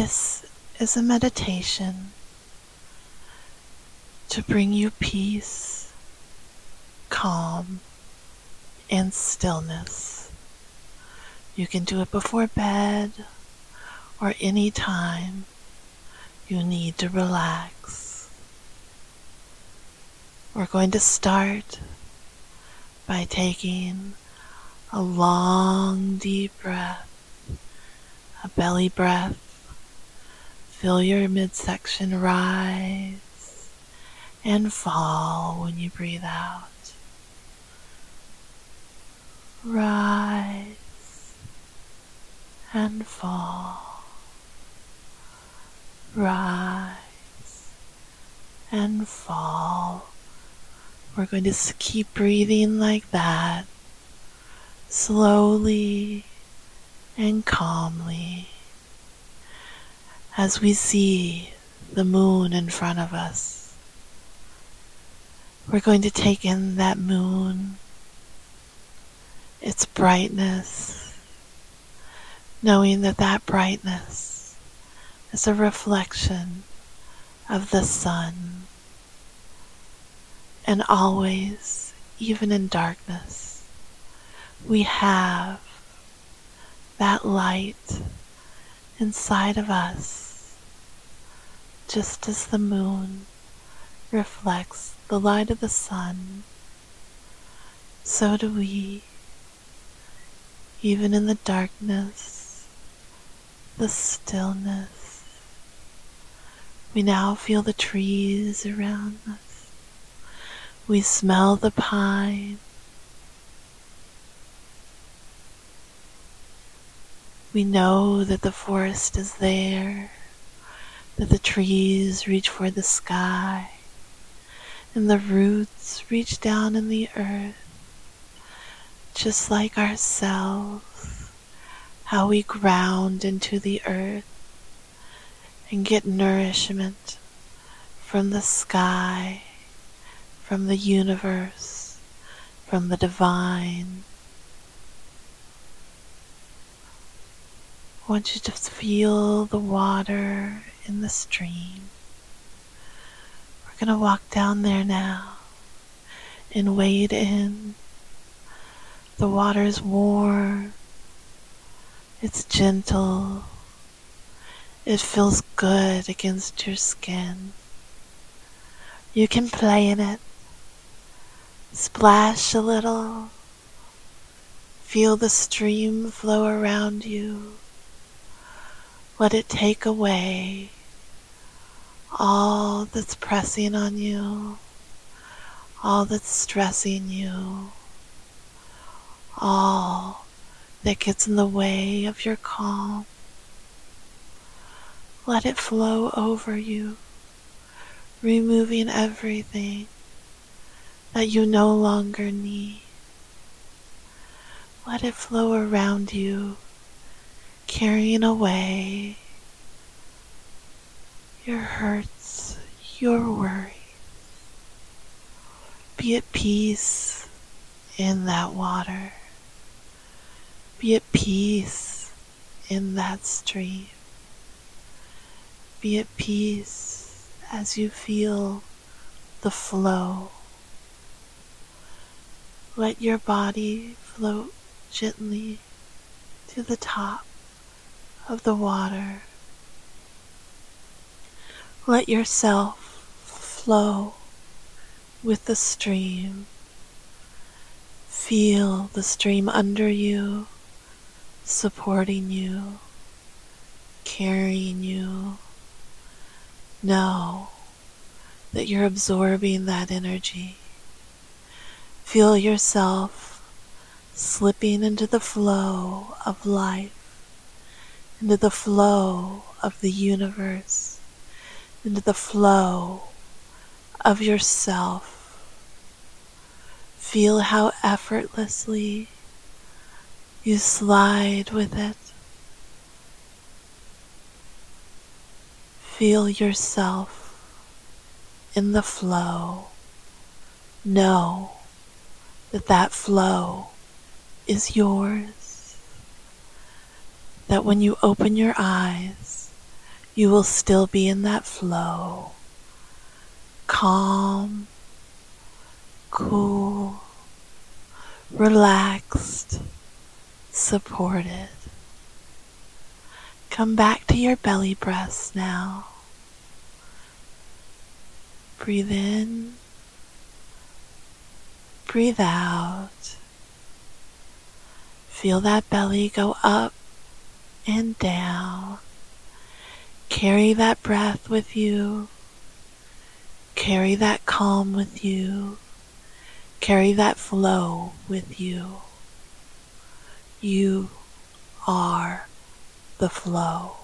This is a meditation to bring you peace, calm, and stillness. You can do it before bed or any time you need to relax. We're going to start by taking a long, deep breath, a belly breath. Feel your midsection rise and fall when you breathe out. Rise and fall. Rise and fall. We're going to keep breathing like that, slowly and calmly, as we see the moon in front of us. We're going to take in that moon, its brightness, knowing that that brightness is a reflection of the sun. And always, even in darkness, we have that light inside of us, just as the moon reflects the light of the sun. So do we, even in the darkness, the stillness. We now feel the trees around us. We smell the pine. We know that the forest is there, that the trees reach for the sky, and the roots reach down in the earth, just like ourselves, how we ground into the earth and get nourishment from the sky, from the universe, from the divine. I want you to feel the water in the stream. We're going to walk down there now and wade in. The water's warm. It's gentle. It feels good against your skin. You can play in it. Splash a little. Feel the stream flow around you. Let it take away all that's pressing on you, all that's stressing you, all that gets in the way of your calm. Let it flow over you, removing everything that you no longer need. Let it flow around you, carrying away your hurts, your worries. Be at peace in that water. Be at peace in that stream. Be at peace as you feel the flow. Let your body float gently to the top of the water. Let yourself flow with the stream. Feel the stream under you, supporting you, carrying you. Know that you're absorbing that energy. Feel yourself slipping into the flow of life, into the flow of the universe, into the flow of yourself. Feel how effortlessly you slide with it. Feel yourself in the flow. Know that that flow is yours. That when you open your eyes, You will still be in that flow, calm, cool, relaxed, supported. Come back to your belly breaths now. Breathe in, breathe out. Feel that belly go up and down. Carry that breath with you. Carry that calm with you. Carry that flow with you. You are the flow.